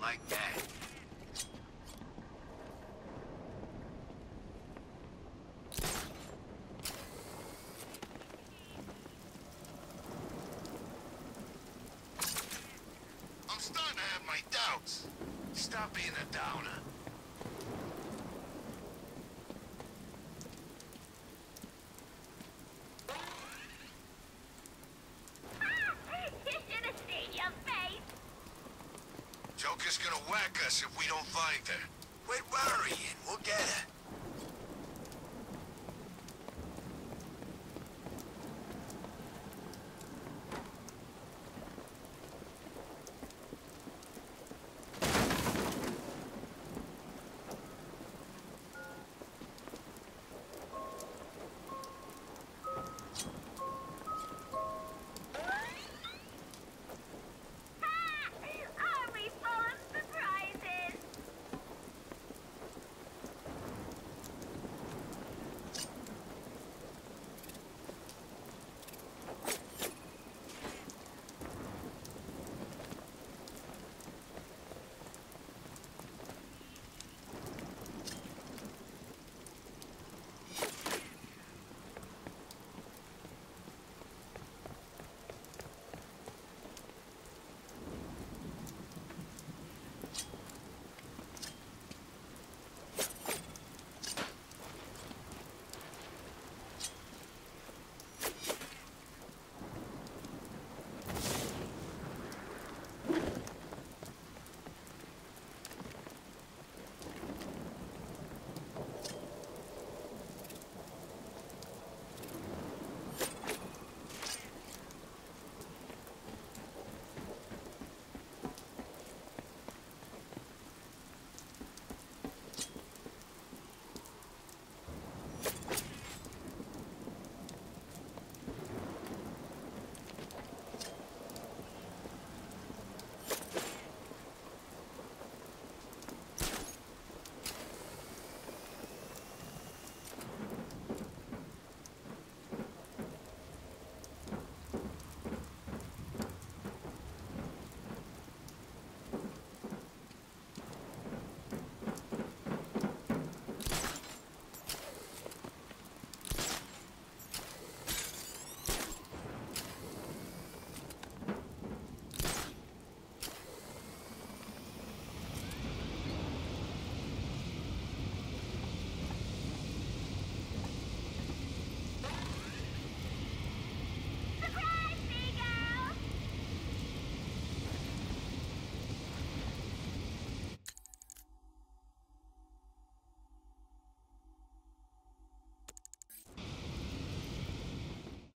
like that. I'm starting to have my doubts. Stop being a downer. Joker's us if we don't find her. Quit worrying. We'll get her.